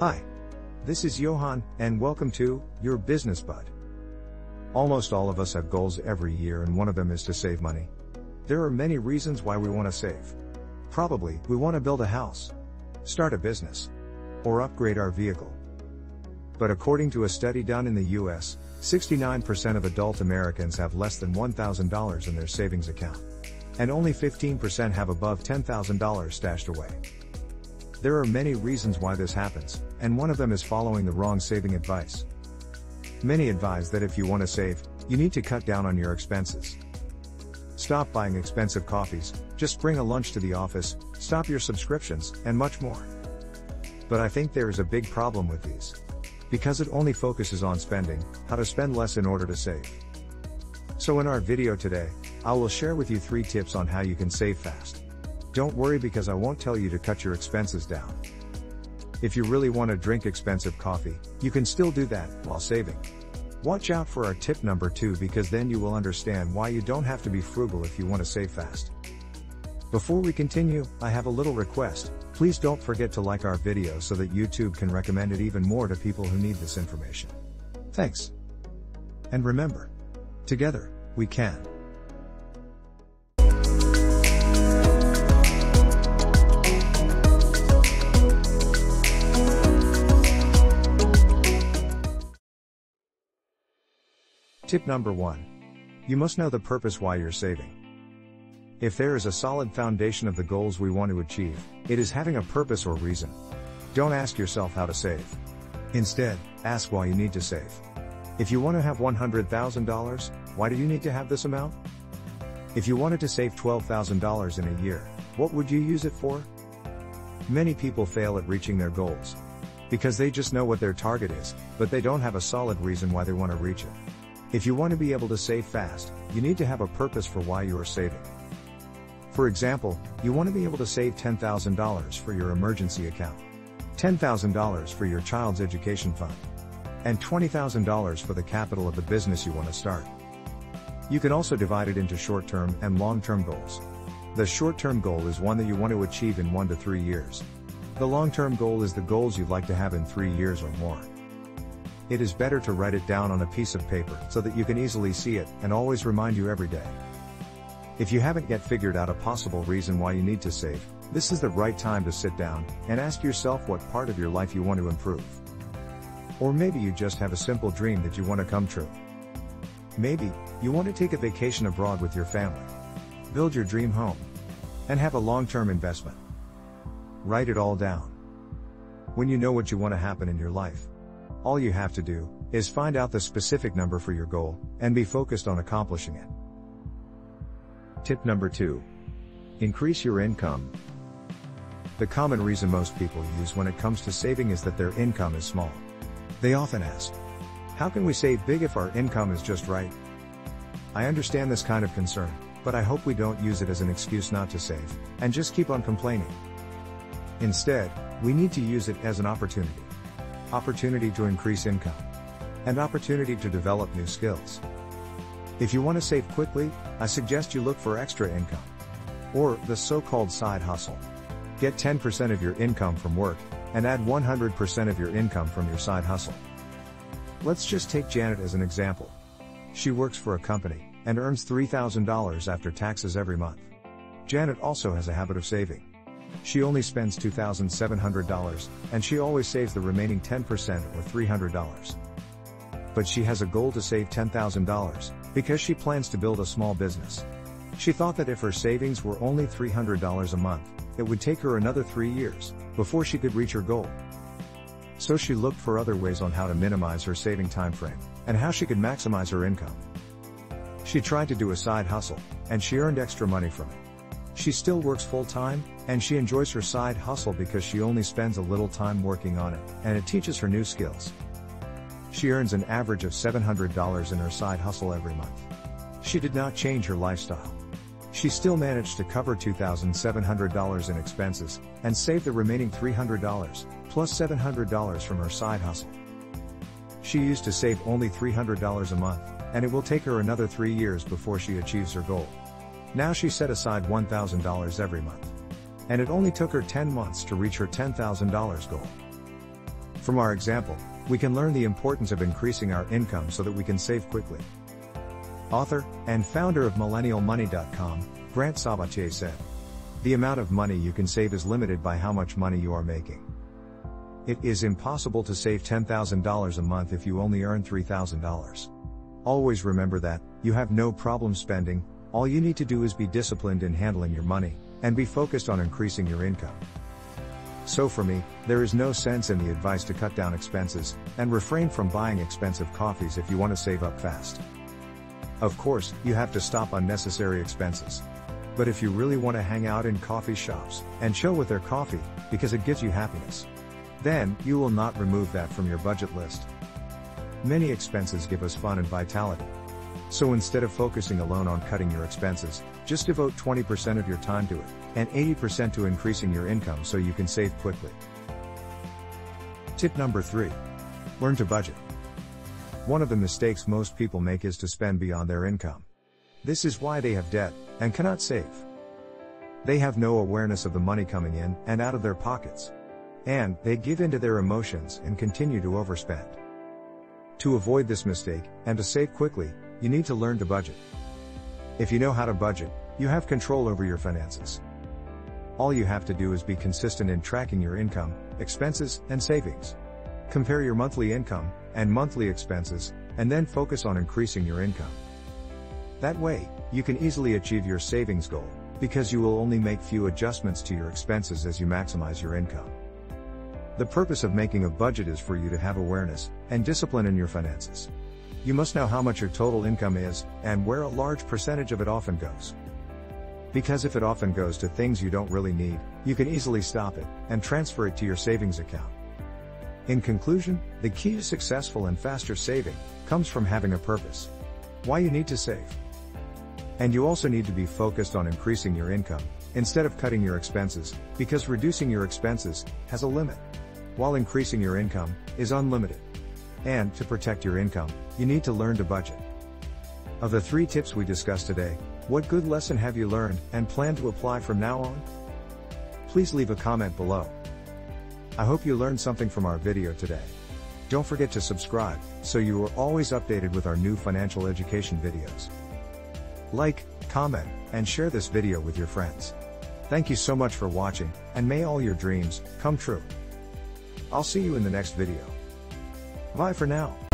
Hi. This is Yohann, and welcome to Your Business Bud. Almost all of us have goals every year, and one of them is to save money. There are many reasons why we want to save. Probably, we want to build a house, start a business, or upgrade our vehicle. But according to a study done in the US, 69% of adult Americans have less than $1,000 in their savings account. And only 15% have above $10,000 stashed away. There are many reasons why this happens, and one of them is following the wrong saving advice. Many advise that if you want to save, you need to cut down on your expenses. Stop buying expensive coffees, just bring a lunch to the office, stop your subscriptions, and much more. But I think there is a big problem with these. Because it only focuses on spending, how to spend less in order to save. So in our video today, I will share with you 3 tips on how you can save fast. Don't worry because I won't tell you to cut your expenses down. If you really want to drink expensive coffee, you can still do that while saving. Watch out for our tip number 2 because then you will understand why you don't have to be frugal if you want to save fast. Before we continue, I have a little request. Please don't forget to like our video so that YouTube can recommend it even more to people who need this information. Thanks. And remember, together, we can. Tip number 1. You must know the purpose why you're saving. If there is a solid foundation of the goals we want to achieve, it is having a purpose or reason. Don't ask yourself how to save. Instead, ask why you need to save. If you want to have $100,000, why do you need to have this amount? If you wanted to save $12,000 in a year, what would you use it for? Many people fail at reaching their goals. Because they just know what their target is, but they don't have a solid reason why they want to reach it. If you want to be able to save fast, you need to have a purpose for why you are saving. For example, you want to be able to save $10,000 for your emergency account, $10,000 for your child's education fund, and $20,000 for the capital of the business you want to start. You can also divide it into short-term and long-term goals. The short-term goal is one that you want to achieve in 1 to 3 years. The long-term goal is the goals you'd like to have in 3 years or more. It is better to write it down on a piece of paper so that you can easily see it and always remind you every day. If you haven't yet figured out a possible reason why you need to save, this is the right time to sit down and ask yourself what part of your life you want to improve. Or maybe you just have a simple dream that you want to come true. Maybe, you want to take a vacation abroad with your family. Build your dream home. And have a long-term investment. Write it all down. When you know what you want to happen in your life, all you have to do is find out the specific number for your goal and be focused on accomplishing it. Tip number 2. Increase your income. The common reason most people use when it comes to saving is that their income is small. They often ask, How can we save big if our income is just right? I understand this kind of concern, but I hope we don't use it as an excuse not to save, and just keep on complaining. Instead, we need to use it as an opportunity. Opportunity to increase income. And opportunity to develop new skills. If you want to save quickly, I suggest you look for extra income. Or, the so-called side hustle. Get 10% of your income from work, and add 100% of your income from your side hustle. Let's just take Janet as an example. She works for a company, and earns $3,000 after taxes every month. Janet also has a habit of saving. She only spends $2,700, and she always saves the remaining 10% or $300. But she has a goal to save $10,000, because she plans to build a small business. She thought that if her savings were only $300 a month, it would take her another three years before she could reach her goal. So she looked for other ways on how to minimize her saving time frame and how she could maximize her income. She tried to do a side hustle, and she earned extra money from it. She still works full time, and she enjoys her side hustle because she only spends a little time working on it, and it teaches her new skills. She earns an average of $700 in her side hustle every month. She did not change her lifestyle. She still managed to cover $2,700 in expenses and save the remaining $300, plus $700 from her side hustle. She used to save only $300 a month, and it will take her another three years before she achieves her goal. Now she set aside $1,000 every month. And it only took her 10 months to reach her $10,000 goal. From our example, we can learn the importance of increasing our income so that we can save quickly. Author and founder of MillennialMoney.com, Grant Sabatier said, The amount of money you can save is limited by how much money you are making. It is impossible to save $10,000 a month if you only earn $3,000. Always remember that, you have no problem spending, all you need to do is be disciplined in handling your money, and be focused on increasing your income. So for me, there is no sense in the advice to cut down expenses, and refrain from buying expensive coffees if you want to save up fast. Of course, you have to stop unnecessary expenses. But if you really want to hang out in coffee shops, and chill with their coffee, because it gives you happiness, then, you will not remove that from your budget list. Many expenses give us fun and vitality. So instead of focusing alone on cutting your expenses, just devote 20% of your time to it, and 80% to increasing your income so you can save quickly. Tip number 3. Learn to budget. One of the mistakes most people make is to spend beyond their income. This is why they have debt, and cannot save. They have no awareness of the money coming in and out of their pockets. And, they give in to their emotions and continue to overspend. To avoid this mistake, and to save quickly, you need to learn to budget. If you know how to budget, you have control over your finances. All you have to do is be consistent in tracking your income, expenses, and savings. Compare your monthly income and monthly expenses, and then focus on increasing your income. That way, you can easily achieve your savings goal, because you will only make few adjustments to your expenses as you maximize your income. The purpose of making a budget is for you to have awareness and discipline in your finances. You must know how much your total income is, and where a large percentage of it often goes. Because if it often goes to things you don't really need, you can easily stop it and transfer it to your savings account. In conclusion, the key to successful and faster saving comes from having a purpose. Why you need to save. And you also need to be focused on increasing your income instead of cutting your expenses, because reducing your expenses has a limit while increasing your income, is unlimited. And, to protect your income, you need to learn to budget. Of the three tips we discussed today, what good lesson have you learned and plan to apply from now on? Please leave a comment below. I hope you learned something from our video today. Don't forget to subscribe, so you are always updated with our new financial education videos. Like, comment, and share this video with your friends. Thank you so much for watching, and may all your dreams come true. I'll see you in the next video. Bye for now.